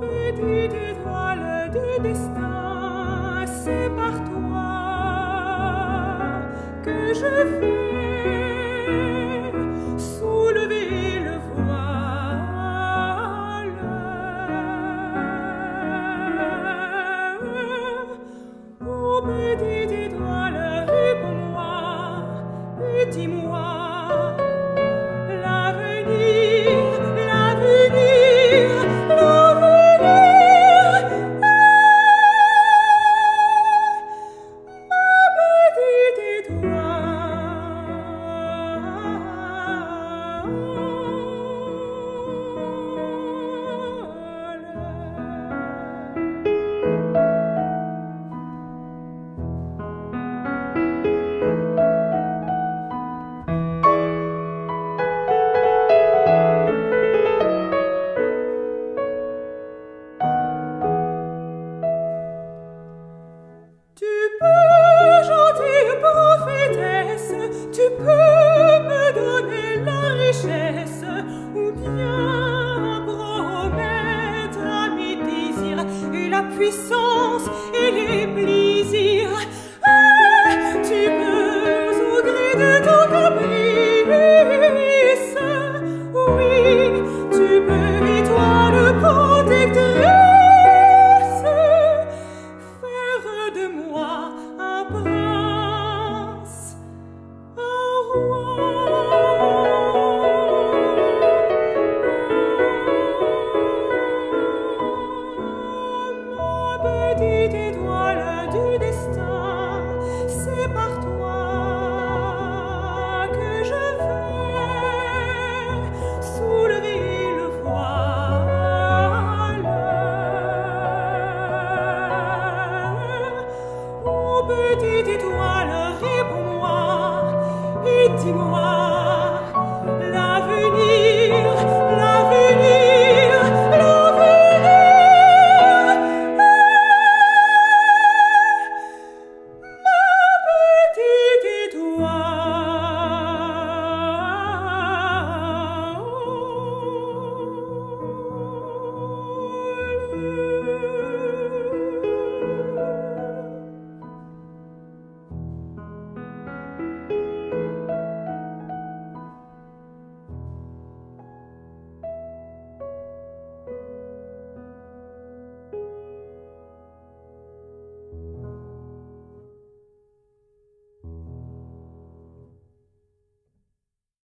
petite étoile de destin, c'est par toi que je fais soulever le voile. Oh, petite ou bien promettre à mes désirs et la puissance et les plaisirs. Tu peux au gré de ton caprice, oui, tu peux et toi le protectrice, faire de moi Petite étoile du destin, c'est par toi que je vais soulever le foie. Oh petite étoile, réponds-moi et dis-moi.